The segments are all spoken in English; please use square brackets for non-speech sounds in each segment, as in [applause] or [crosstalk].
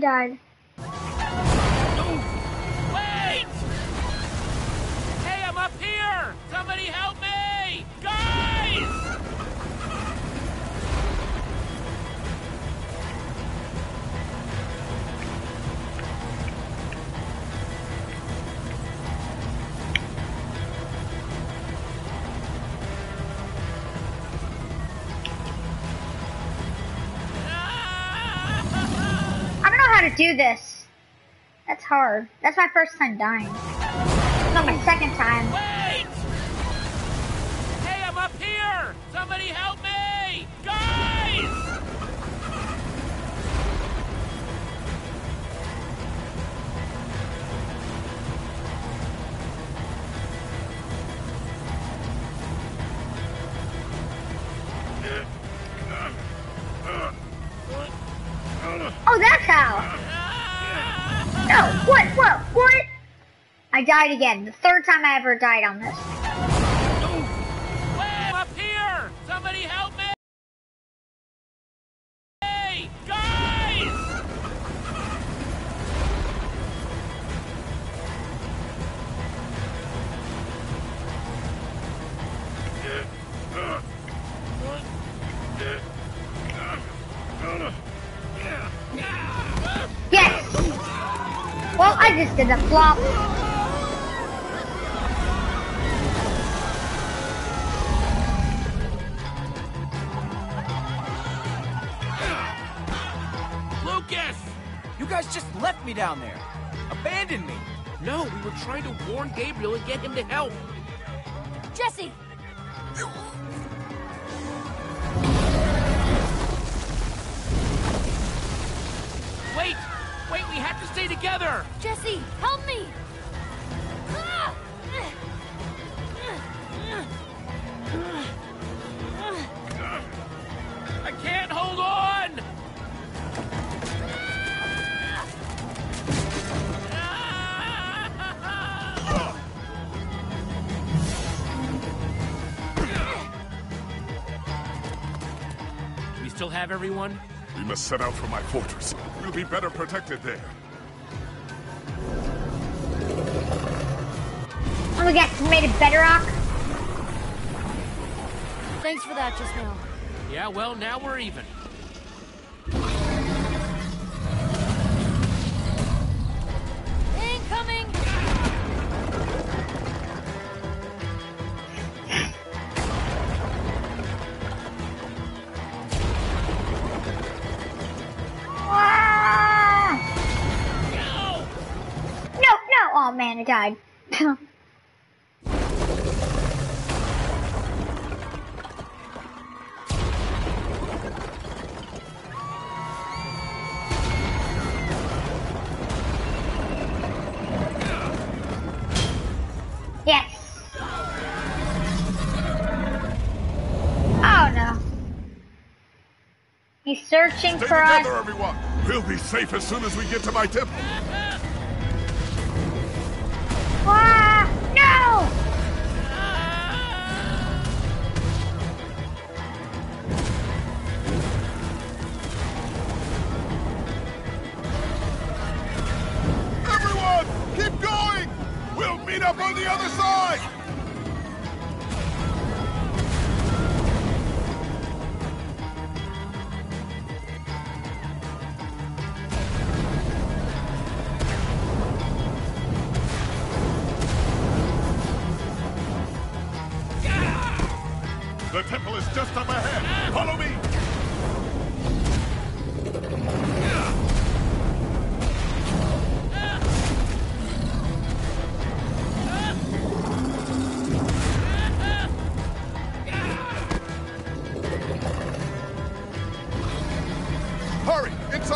died. Do this. That's hard. That's my first time dying. Not my second time. Died again. The third time I ever died on this. Wait! Up here! Somebody help me! Hey, guys! Yes! Well, I just did a flop. Trying to warn Gabriel and get him to help. Jesse! We have everyone? We must set out for my fortress. We'll be better protected there. Oh, we got made of bedrock. Thanks for that just now. Yeah, well, now we're even. I died. [laughs] yes. Oh no. He's searching Stay for us. everyone. We'll be safe as soon as we get to my temple. Meet up on the other side.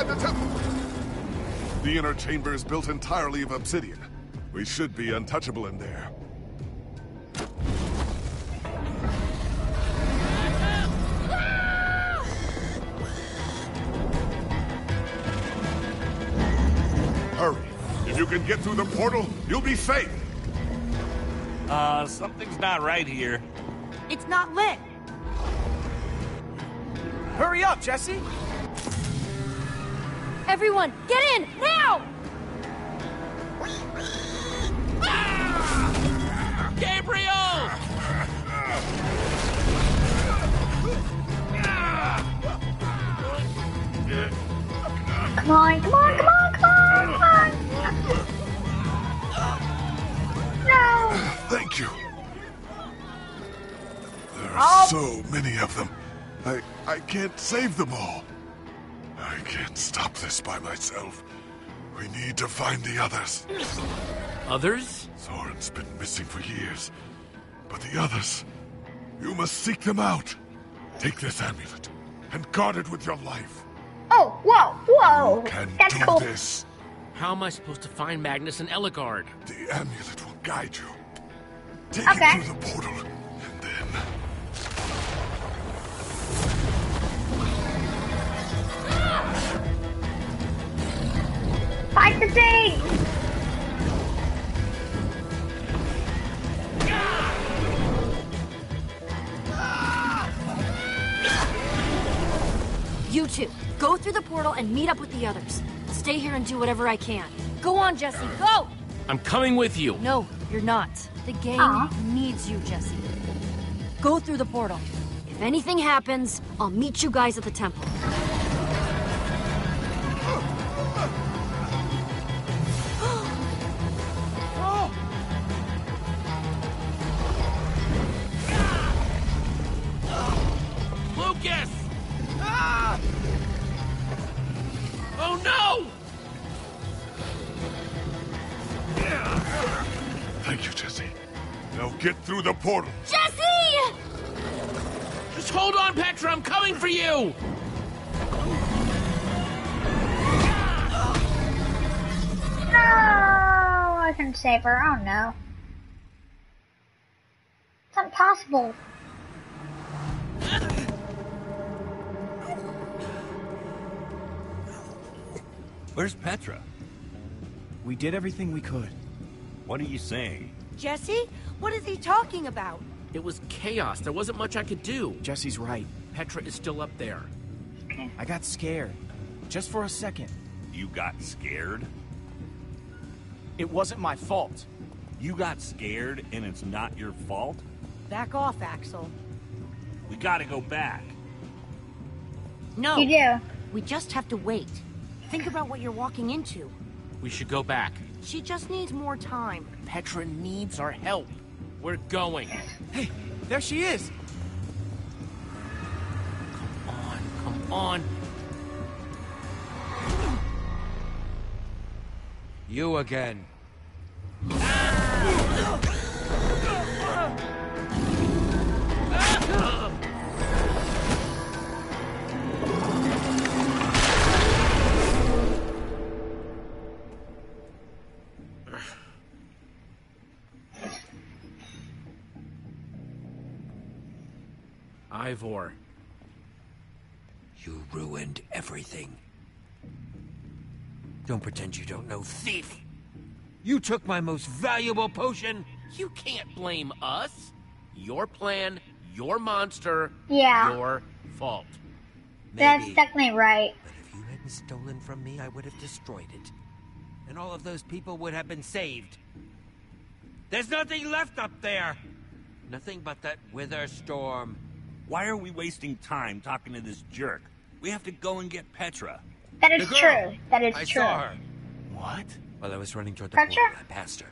Inside the temple. The inner chamber is built entirely of obsidian. We should be untouchable in there. Hurry. If you can get through the portal, you'll be safe. Uh, something's not right here. It's not lit. Hurry up, Jesse! Everyone, get in, now! Gabriel! Come on, come on, come on, come on, come on. No. Thank you. There are so many of them. I I can't save them all. I can't stop this by myself. We need to find the others. Others? Soren's been missing for years. But the others, you must seek them out. Take this amulet and guard it with your life. Oh, whoa, whoa. Can That's do cool. this. How am I supposed to find Magnus and Ellegaard? The amulet will guide you. Take Okay. it through the portal, Fight the thing. You two, go through the portal and meet up with the others. Stay here and do whatever I can. Go on, Jesse, go! I'm coming with you. No, you're not. The gang Aw. needs you, Jesse. Go through the portal. If anything happens, I'll meet you guys at the temple. Portal. Jesse! Just hold on, Petra, I'm coming for you! No, I couldn't save her. Oh no. It's impossible. Where's Petra? We did everything we could. What are you saying? Jesse? What is he talking about? It was chaos. There wasn't much I could do. Jesse's right. Petra is still up there. I got scared. Just for a second. You got scared? It wasn't my fault. You got scared and it's not your fault? Back off, Axel. We gotta go back. No. You do. We just have to wait. Think about what you're walking into. We should go back. She just needs more time. Petra needs our help. We're going. Hey, there she is! Come on, come on. You again. Ivor. You ruined everything. Don't pretend you don't know, thief! You took my most valuable potion! You can't blame us. Your plan, your monster, Yeah. your fault. That's Maybe, definitely right. but if you hadn't stolen from me, I would have destroyed it. And all of those people would have been saved. There's nothing left up there! Nothing but that wither storm. Why are we wasting time talking to this jerk? We have to go and get Petra. That is The girl. true. That is I true. saw her. What? While I was running toward the Petra? portal, I passed her.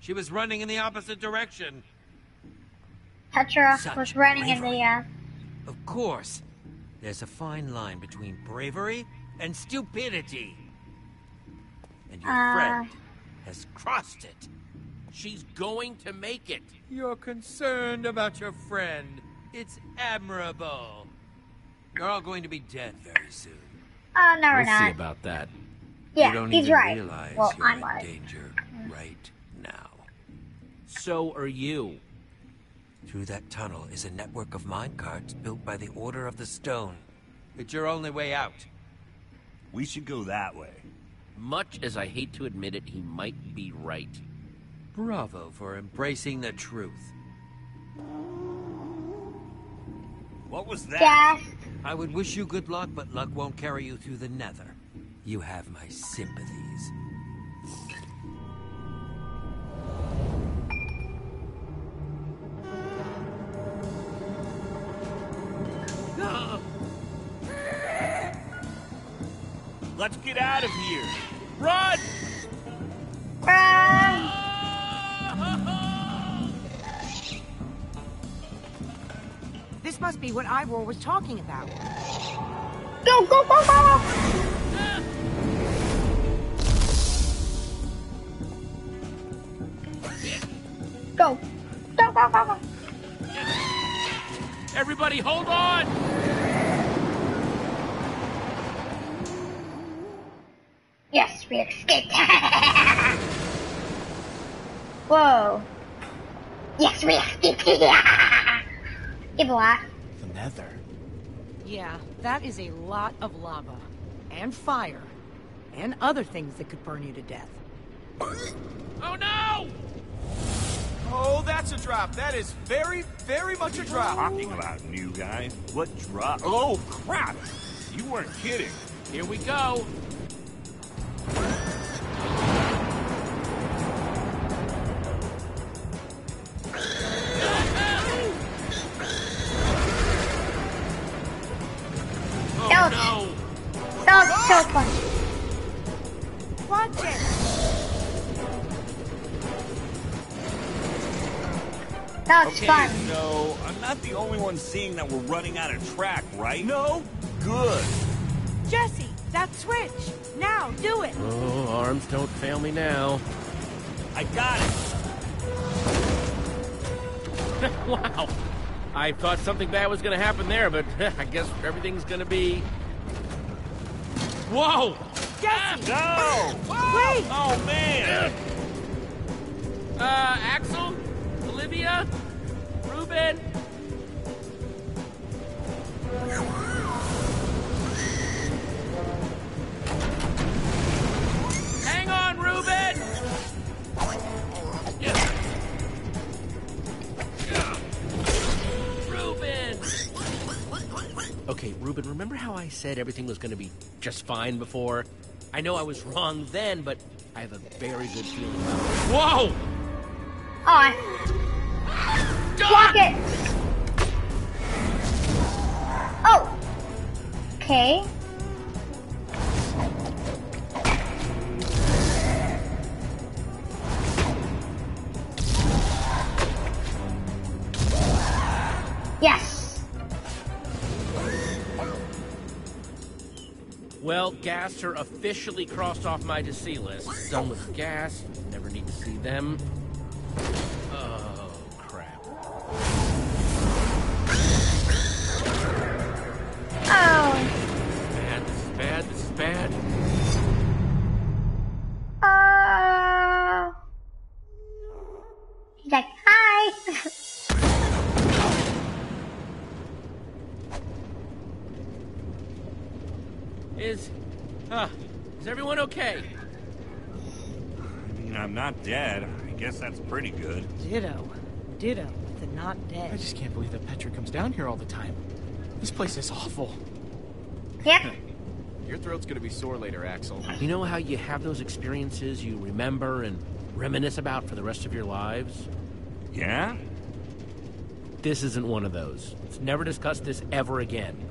She was running in the opposite direction. Petra Such was running in bravery. the, uh, Of course. There's a fine line between bravery and stupidity. And your Uh. friend has crossed it. She's going to make it. You're concerned about your friend. It's admirable. You're all going to be dead very soon. Uh, oh, no, we're we'll see about that. Yeah, you don't he's even right. realize Well, you're I'm in right. danger mm. right now. So are you. Through that tunnel is a network of minecarts built by the Order of the Stone. It's your only way out. We should go that way. Much as I hate to admit it, he might be right. Bravo for embracing the truth. What was that? Ghast. I would wish you good luck, but luck won't carry you through the nether. You have my sympathies. Let's get out of here. Run! Run. Must be what Ivor was talking about. Go, go, go, go! Go. Go, go, go, go. Everybody, hold on! Yes, we escaped. [laughs] Whoa. Yes, we escaped. [laughs] Give a laugh. The Nether. Yeah, that is a lot of lava. And fire. And other things that could burn you to death. Oh no! Oh, that's a drop. That is very, very much a drop. Talking about new guy. What drop? Oh crap! You weren't kidding. Here we go. Fun. no, I'm not the only one seeing that we're running out of track, right? No. Good. Jesse, that switch! Now, do it! Oh, arms don't fail me now. I got it. [laughs] wow. I thought something bad was going to happen there, but [laughs] I guess everything's going to be. Whoa! Jesse! No. Wait! Oh man. Uh, Axel? Olivia? Reuben? Hang on, Reuben! Yeah. Yeah. Reuben! Okay, Reuben, remember how I said everything was going to be just fine before? I know I was wrong then, but I have a very good feeling about it. Whoa! Oh, I... Block it! Oh! Okay. Yes! Well, Gaster officially crossed off my to see list. Done with gas. Never need to see them. That's pretty good. Ditto. Ditto with the not dead. I just can't believe that Petra comes down here all the time. This place is awful. yep. [laughs] Your throat's gonna be sore later, Axel. You know how you have those experiences you remember and reminisce about for the rest of your lives? Yeah? This isn't one of those. Let's never discuss this ever again.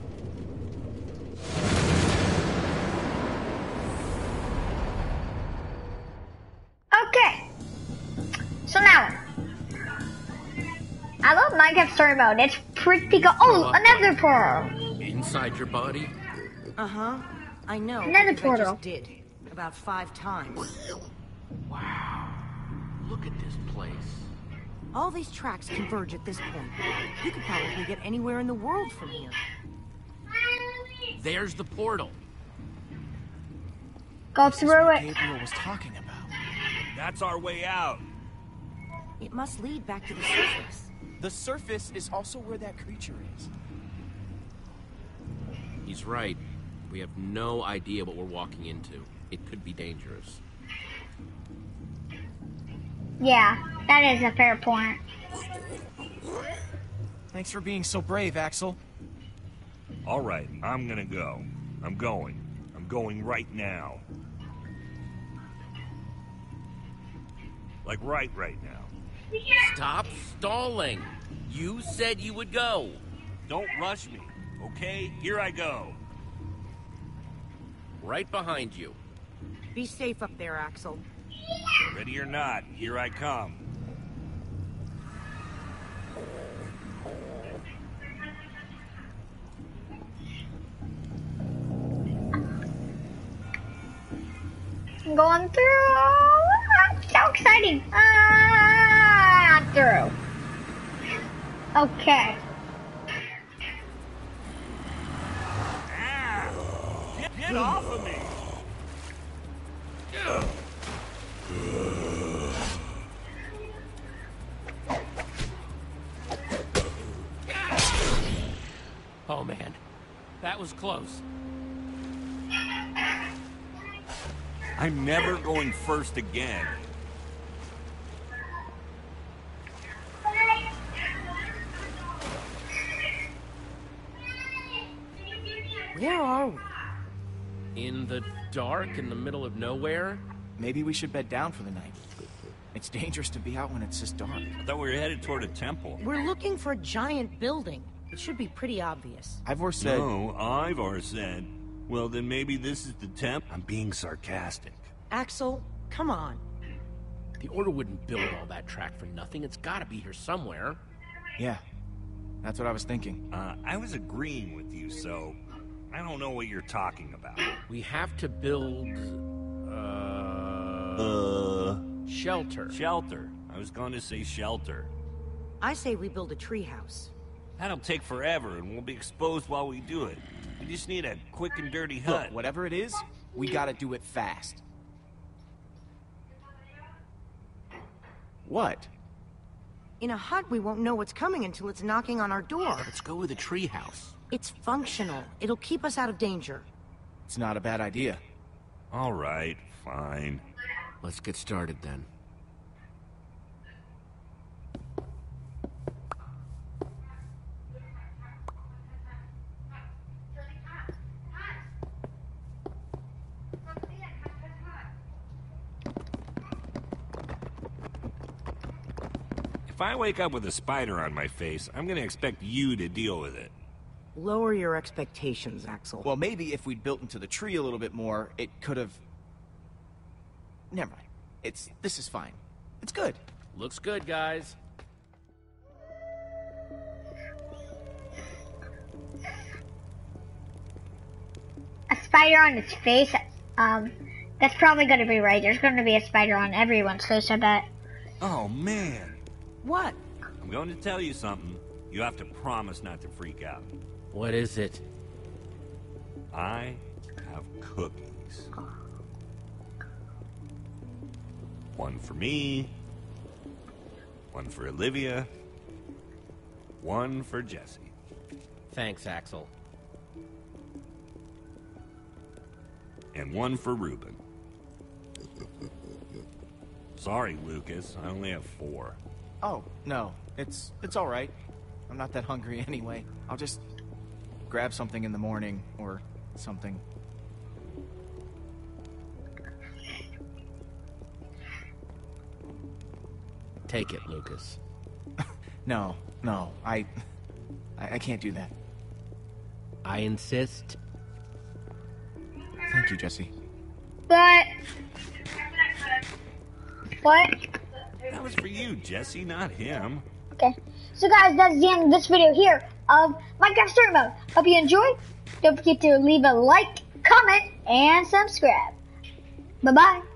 Story Mode. It's pretty good. Oh, another portal. Inside your body? Uh huh. I know. Another because I portal. just did. About five times. Wow. Look at this place. All these tracks converge at this point. You could probably get anywhere in the world from here. There's the portal. Go This is through what it. Gabriel was talking about. That's our way out. It must lead back to the surface. The surface is also where that creature is. He's right. We have no idea what we're walking into. it could be dangerous. Yeah, that is a fair point. Thanks for being so brave, Axel. All right, I'm gonna go. I'm going. I'm going right now. Like right right now. Stop stalling. You said you would go. Don't rush me, okay? Here I go. Right behind you. Be safe up there, Axel. Ready or not, here I come. I'm going through. Ah, so exciting. Ah, I'm through. Okay. Ah! Get, get off of me! Oh man, that was close. I'm never going first again. In the dark, in the middle of nowhere? Maybe we should bed down for the night. It's dangerous to be out when it's this dark. I thought we were headed toward a temple. We're looking for a giant building. It should be pretty obvious. Ivor said. No, Ivor said. Well, then maybe this is the temp. I'm being sarcastic. Axel, come on. The Order wouldn't build all that track for nothing. It's gotta be here somewhere. Yeah, that's what I was thinking. Uh, I was agreeing with you, so I don't know what you're talking about. We have to build. Uh. Uh, shelter. shelter. I was going to say shelter. I say we build a treehouse. That'll take forever, and we'll be exposed while we do it. We just need a quick and dirty Look, hut. whatever it is, we gotta do it fast. What? In a hut, we won't know what's coming until it's knocking on our door. Let's go with a treehouse. It's functional. It'll keep us out of danger. It's not a bad idea. All right, fine. Let's get started then. If I wake up with a spider on my face, I'm gonna expect you to deal with it. Lower your expectations, Axel. Well, maybe if we'd built into the tree a little bit more, it could have. Never mind. It's this is fine. It's good. Looks good, guys. A spider on its face. Um, that's probably going to be right. There's going to be a spider on everyone's face. I bet. Oh man, what? I'm going to tell you something. You have to promise not to freak out. What is it? I have cookies. One for me, one for Olivia, one for Jesse. Thanks, Axel. and one for Reuben. Sorry, Lukas. I only have four. Oh no, it's it's all right. I'm not that hungry [laughs] anyway. I'll just grab something in the morning or something. Take it, Lukas. [laughs] No, no, I, I, I can't do that. I insist. Thank you, Jesse. But what? That was for you, Jesse, not him. Okay. So guys, that's the end of this video here of Minecraft Story Mode. Hope you enjoyed. Don't forget to leave a like, comment, and subscribe. Bye bye.